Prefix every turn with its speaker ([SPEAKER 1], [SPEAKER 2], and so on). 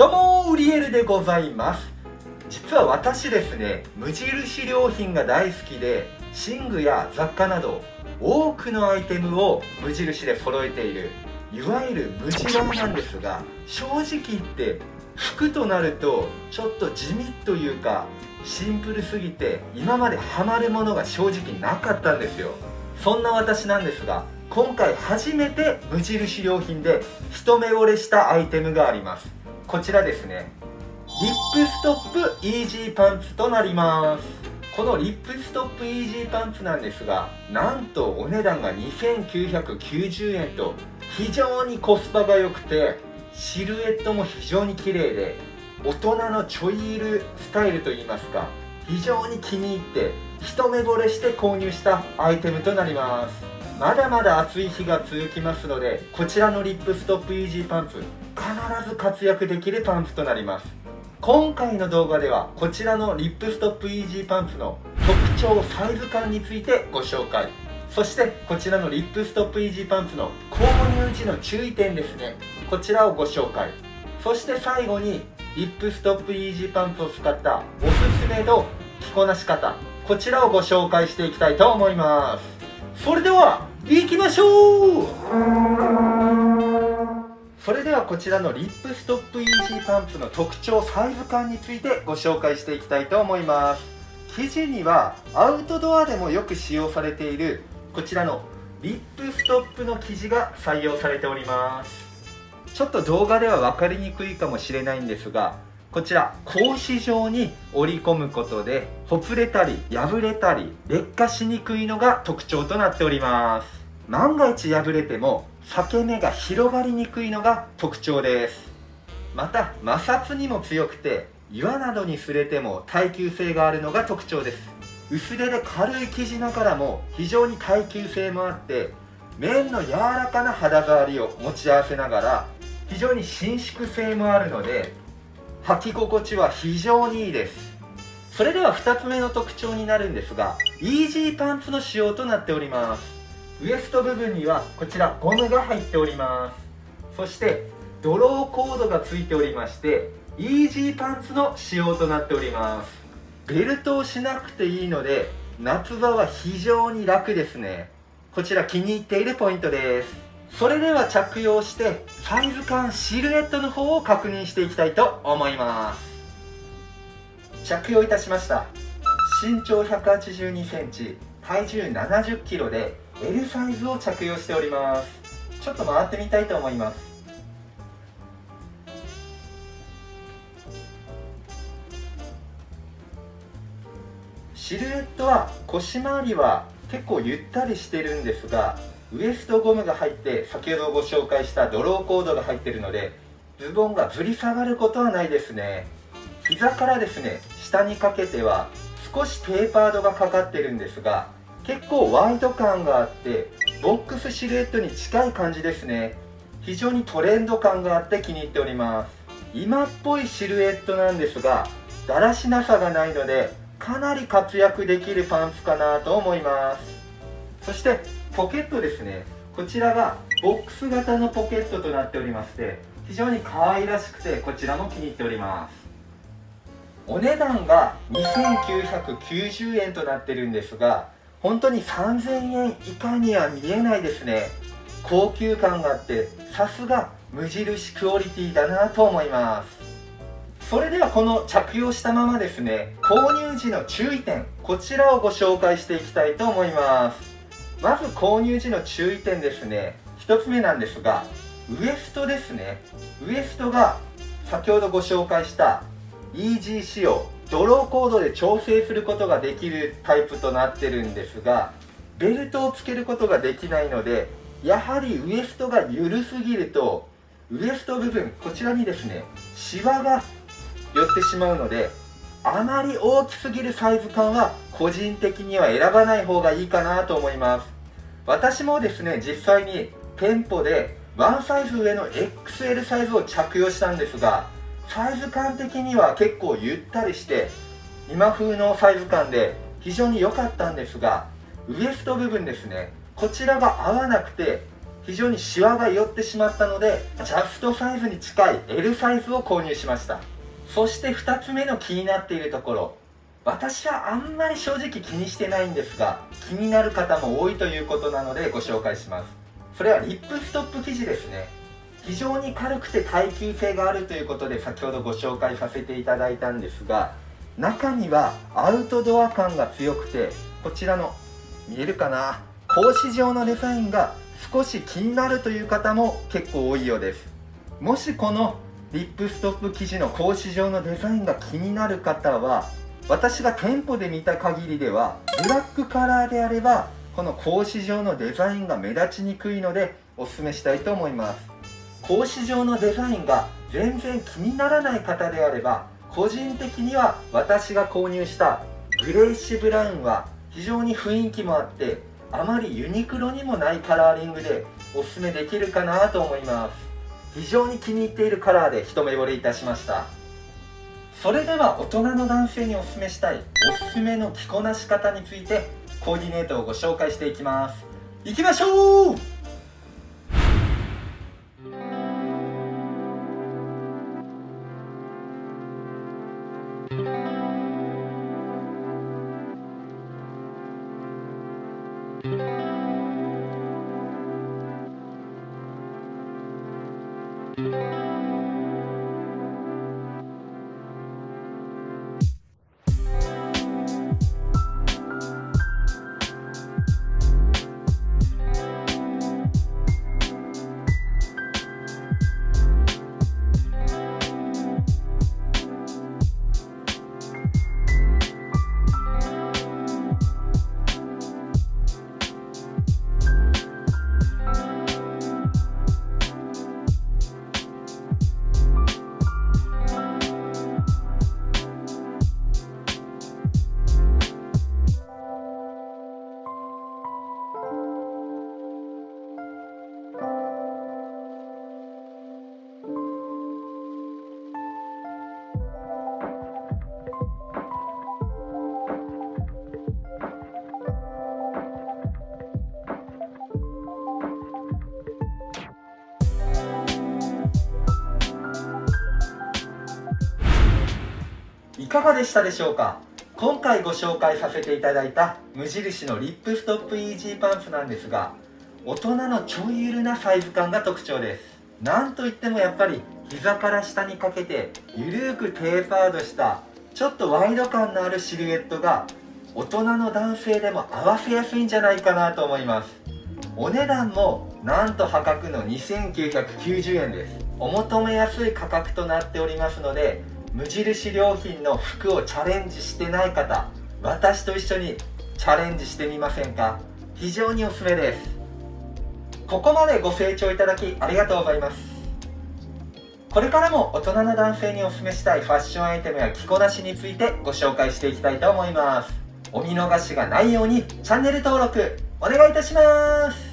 [SPEAKER 1] どうもウリエルでございます。実は私ですね無印良品が大好きで寝具や雑貨など多くのアイテムを無印で揃えているいわゆる無地版なんですが正直言って服となるとちょっと地味というかシンプルすぎて今までハマるものが正直なかったんですよ。そんな私なんですが今回初めて無印良品で一目惚れしたアイテムがあります。こちらですね。リップストップイージーパンツとなります。このリップストップイージーパンツなんですがなんとお値段が2990円と非常にコスパが良くてシルエットも非常に綺麗で大人のちょい入るスタイルといいますか非常に気に入って一目惚れして購入したアイテムとなります。まだまだ暑い日が続きますのでこちらのリップストップイージーパンツ必ず活躍できるパンツとなります。今回の動画ではこちらのリップストップイージーパンツの特徴サイズ感についてご紹介。そしてこちらのリップストップイージーパンツの購入時の注意点ですね。こちらをご紹介。そして最後にリップストップイージーパンツを使ったおすすめの着こなし方こちらをご紹介していきたいと思います。それでは行きましょう。それではこちらのリップストップイージーパンツの特徴サイズ感についてご紹介していきたいと思います。生地にはアウトドアでもよく使用されているこちらのリップストップの生地が採用されております。ちょっと動画では分かりにくいかもしれないんですがこちら格子状に折り込むことでほつれたり破れたり劣化しにくいのが特徴となっております。万が一破れても裂け目が広がりにくいのが特徴です。また摩擦にも強くて岩などに擦れても耐久性があるのが特徴です。薄手で軽い生地ながらも非常に耐久性もあって綿の柔らかな肌触りを持ち合わせながら非常に伸縮性もあるので履き心地は非常にいいです。それでは2つ目の特徴になるんですがイージーパンツの仕様となっております。ウエスト部分にはこちらゴムが入っております。そしてドローコードがついておりましてイージーパンツの仕様となっております。ベルトをしなくていいので夏場は非常に楽ですね。こちら気に入っているポイントです。それでは着用してサイズ感シルエットの方を確認していきたいと思います。着用いたしました。身長1 8 2センチ体重7 0キロで L サイズを着用しております。ちょっと回ってみたいと思います。シルエットは腰回りは結構ゆったりしてるんですがウエストゴムが入って先ほどご紹介したドローコードが入ってるのでズボンがずり下がることはないですね。膝からですね下にかけては少しテーパードがかかってるんですが結構ワイド感があってボックスシルエットに近い感じですね。非常にトレンド感があって気に入っております。今っぽいシルエットなんですがだらしなさがないのでかなり活躍できるパンツかなと思います。そしてポケットですね。こちらがボックス型のポケットとなっておりまして非常に可愛らしくてこちらも気に入っております。お値段が2990円となってるんですが本当に3000円以下には見えないですね。高級感があってさすが無印クオリティだなと思います。それではこの着用したままですね購入時の注意点こちらをご紹介していきたいと思います。まず購入時の注意点ですね。1つ目なんですがウエストですね。ウエストが先ほどご紹介したイージー仕様ドローコードで調整することができるタイプとなってるんですがベルトをつけることができないのでやはりウエストが緩すぎるとウエスト部分こちらにですねシワが寄ってしまうのであまり大きすぎるサイズ感は個人的には選ばない方がいいかなと思います。私もですね実際に店舗でワンサイズ上の XL サイズを着用したんですがサイズ感的には結構ゆったりして今風のサイズ感で非常に良かったんですがウエスト部分ですねこちらが合わなくて非常にシワが寄ってしまったのでジャストサイズに近い L サイズを購入しました。そして2つ目の気になっているところ。私はあんまり正直気にしてないんですが気になる方も多いということなのでご紹介します。それはリップストップ生地ですね。非常に軽くて耐久性があるということで先ほどご紹介させていただいたんですが中にはアウトドア感が強くてこちらの見えるかな？格子状のデザインが少し気になるという方も結構多いようです。もしこのリップストップ生地の格子状のデザインが気になる方は私が店舗で見た限りではブラックカラーであればこの格子状のデザインが目立ちにくいのでおすすめしたいと思います。格子状のデザインが全然気にならない方であれば個人的には私が購入したグレイッシュブラウンは非常に雰囲気もあってあまりユニクロにもないカラーリングでおすすめできるかなと思います。非常に気に入っているカラーで一目惚れいたしました。それでは大人の男性におすすめしたいおすすめの着こなし方についてコーディネートをご紹介していきます。いきましょう！いかがでしたでしょうか？今回ご紹介させていただいた無印のリップストップイージーパンツなんですが大人のちょいゆるなサイズ感が特徴です。なんといってもやっぱり膝から下にかけてゆるーくテーパードしたちょっとワイド感のあるシルエットが大人の男性でも合わせやすいんじゃないかなと思います。お値段もなんと破格の2990円です。お求めやすい価格となっておりますので無印良品の服をチャレンジしてない方私と一緒にチャレンジしてみませんか？非常におすすめです。ここまでご清聴いただきありがとうございます。これからも大人の男性におすすめしたいファッションアイテムや着こなしについてご紹介していきたいと思います。お見逃しがないようにチャンネル登録お願いいたします。